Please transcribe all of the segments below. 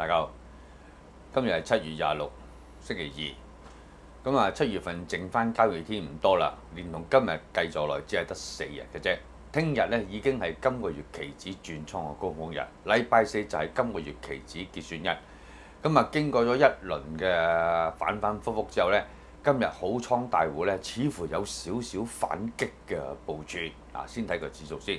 大家好，今日係七月廿六，星期二。咁啊，七月份剩翻交易天唔多啦，連同今日計在內，只係得四日嘅啫。聽日咧已經係今個月期指轉倉嘅高峰日，禮拜四就係今個月期指結算日。咁啊，經過咗一輪嘅反反覆覆之後咧，今日好倉大戶咧，似乎有少少反擊嘅部署。嗱，先睇個指數先。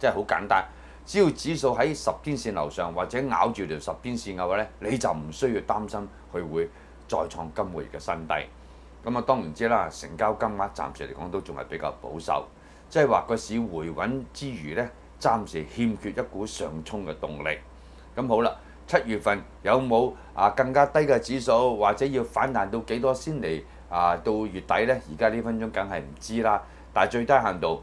即係好簡單。只要指數喺十天線樓上或者咬住條十天線嘅話咧，你就唔需要擔心佢會再創今個月嘅新低。咁啊，當然知啦，成交金額暫時嚟講都仲係比較保守，即係話個市回穩之餘咧。暫時欠缺一股上衝嘅動力。咁好啦，七月份有冇啊更加低嘅指數，或者要反彈到幾多先嚟啊？到月底呢？而家呢分鐘梗係唔知啦。但係最低限度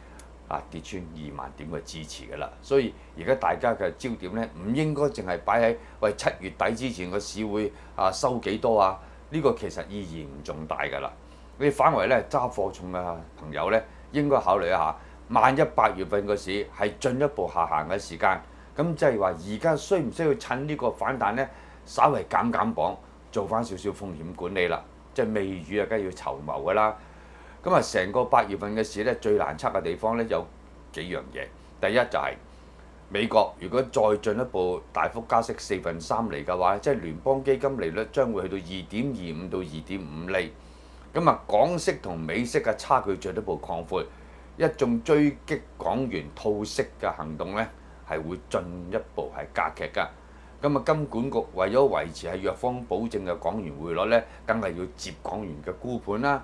啊跌穿二萬點嘅支持㗎啦。所以而家大家嘅焦點咧，唔應該淨係擺喺喂七月底之前個市會啊收幾多啊？呢個其實意義唔重大㗎啦。你反為咧揸貨重嘅朋友咧，應該考慮一下，萬一八月份個市係進一步下行嘅時間。咁即係話，而家需唔需要趁呢個反彈呢？稍微減減磅，做翻少少風險管理啦。即係未雨啊，梗係要籌謀噶啦。咁啊，成個八月份嘅市咧，最難測嘅地方咧有幾樣嘢。第一就係美國，如果再進一步大幅加息四分三厘嘅話，即係聯邦基金利率將會去到二點二五到二點五厘。咁啊，港息同美息嘅差距進一步擴闊，一眾追擊港元套息嘅行動咧。係會進一步係加劇㗎。咁啊，金管局為咗維持係藥方保證嘅港元匯率咧，梗係要接港元嘅沽盤啦。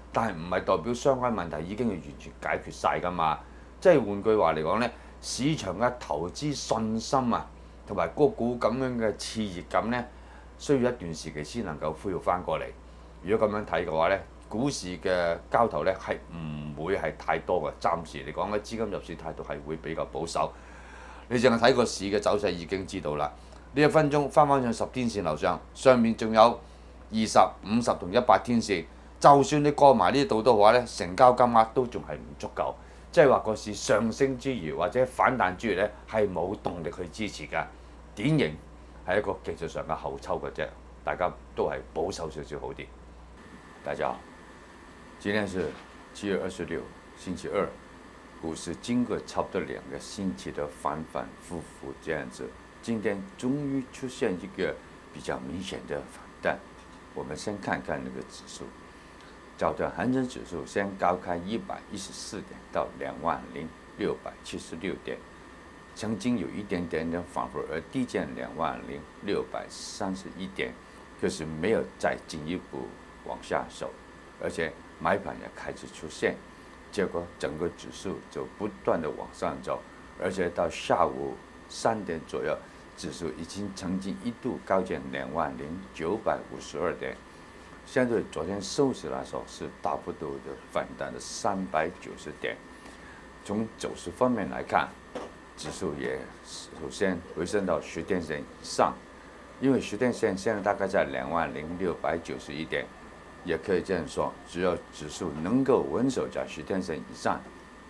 但係唔係代表相關問題已經係完全解決晒㗎嘛？即係換句話嚟講咧，市場嘅投資信心啊，同埋個股咁樣嘅熾熱感咧，需要一段時期先能夠恢復翻過嚟。如果咁樣睇嘅話咧，股市嘅交投咧係唔會係太多嘅。暫時嚟講咧，資金入市態度係會比較保守。你淨係睇個市嘅走勢已經知道啦。呢一分鐘翻返上十天線樓上，上面仲有二十五十同一百天線。就算你過埋呢度都話咧，成交金額都仲係唔足夠。即係話個市上升之餘或者反彈之餘咧，係冇動力去支持㗎。典型係一個技術上嘅後抽嘅啫。大家都係保守少少好啲。大家好，今天是七月二十六，星期二。股市經過差不多兩個星期的反反复复這樣子，今天終於出現一個比較明顯的反彈。我們先看看那個指數，早段恒生指数先高开一百一十四点到两万零六百七十六点，曾经有一点点的反复而低见两万零六百三十一点，可是没有再进一步往下走。而且买盘也开始出现，结果整个指数就不断的往上走，而且到下午三点左右，指数已经曾经一度高见两万零九百五十二点，相对昨天收市来说是大幅度的反弹了三百九十点。从走势方面来看，指数也首先回升到十天线以上，因为十天线现在大概在两万零六百九十一点，也可以这样说，只要指数能够稳守在十天线以上，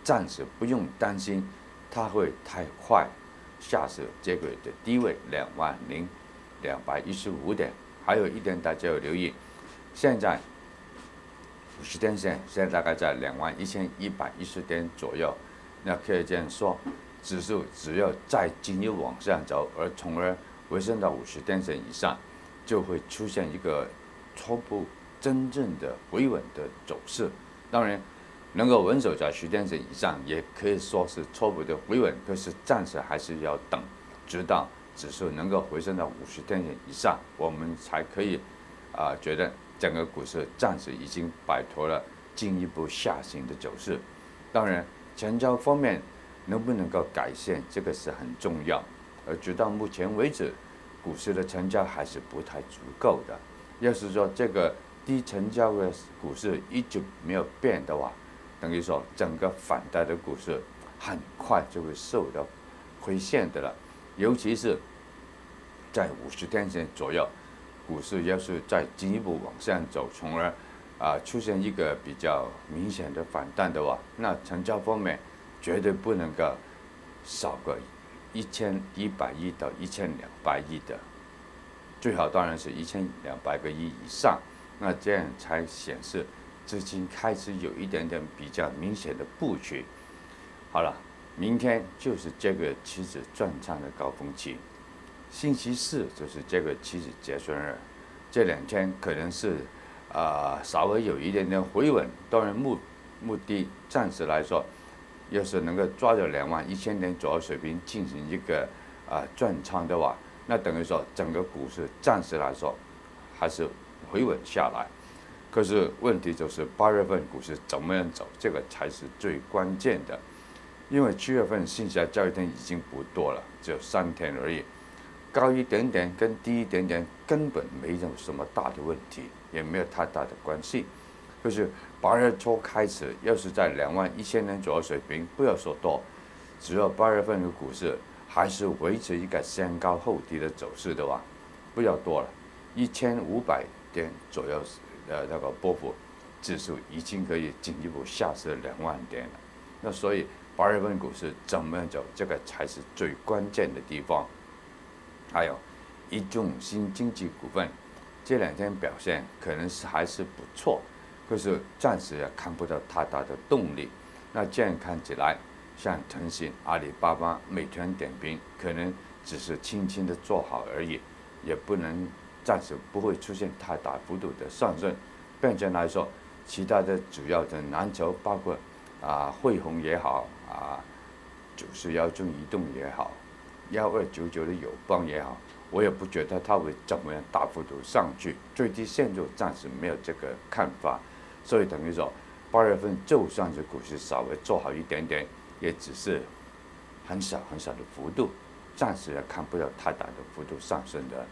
暂时不用担心它会太快下市这个的低位两万零两百一十五点。还有一点大家要留意，现在五。十天线现在大概在两万一千一百一十点左右，那可以这样说，指数只要再继续往上走，而从而回升到五十天线以上，就会出现一个初步真正的回稳的走势。当然，能够稳守在十天线以上，也可以说是初步的回稳，可是暂时还是要等，直到指数能够回升到五十天线以上，我们才可以啊觉得。整个股市暂时已经摆脱了进一步下行的走势，当然成交方面能不能够改善，这个是很重要。而直到目前为止，股市的成交还是不太足够的。要是说这个低成交的股市一直没有变的话，等于说整个反弹的股市很快就会受到亏线的了，尤其是在五十天线左右。股市要是再进一步往上走，从而啊出现一个比较明显的反弹的话，那成交方面绝对不能够少个一千一百亿到一千两百亿的，最好当然是一千两百个亿以上，那这样才显示资金开始有一点点比较明显的布局。好了，明天就是这个期指转仓的高峰期。星期四就是这个期指结算日，这两天可能是啊稍微有一点点回稳。当然目目的暂时来说，要是能够抓着两万一千点左右水平进行一个啊转仓的话，那等于说整个股市暂时来说还是回稳下来。可是问题就是八月份股市怎么样走，这个才是最关键的。因为七月份剩下交易天已经不多了，只有三天而已。高一点点跟低一点点根本没有什么大的问题，也没有太大的关系。就是八月初开始，要是在两万一千点左右水平，不要说多，只要八月份的股市还是维持一个先高后低的走势的话，不要多了，一千五百点左右的那个波幅，指数已经可以进一步下市两万点了。那所以八月份股市怎么样走，这个才是最关键的地方。还有，一众新经济股份这两天表现可能是还是不错，可是暂时也看不到太大的动力。那这样看起来，像腾讯、阿里巴巴、美团点评，可能只是轻轻的做好而已，也不能暂时不会出现太大幅度的上升。变相来说，其他的主要的蓝筹，包括啊汇鸿也好，啊九四幺中移动也好。幺二九九的友邦也好，我也不觉得它会怎么样大幅度上去，最低限度暂时没有这个看法，所以等于说八月份就算是股市稍微做好一点点，也只是很小很小的幅度，暂时也看不到太大的幅度上升的，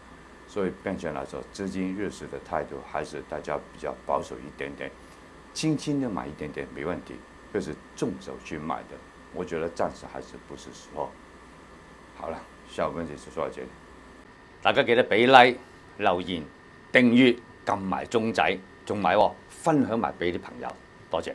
所以变成来说，资金入市的态度还是大家比较保守一点点，轻轻的买一点点没问题，就是重手去买的，我觉得暂时还是不是时候。好啦，下午分析就说到这里。大家記得俾 like、留言、訂閱、撳埋鐘仔，仲埋喎分享埋俾啲朋友，多謝。